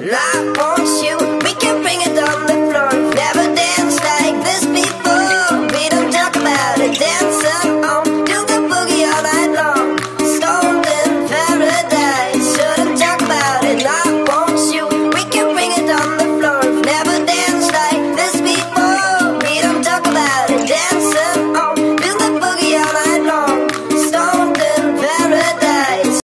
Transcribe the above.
Not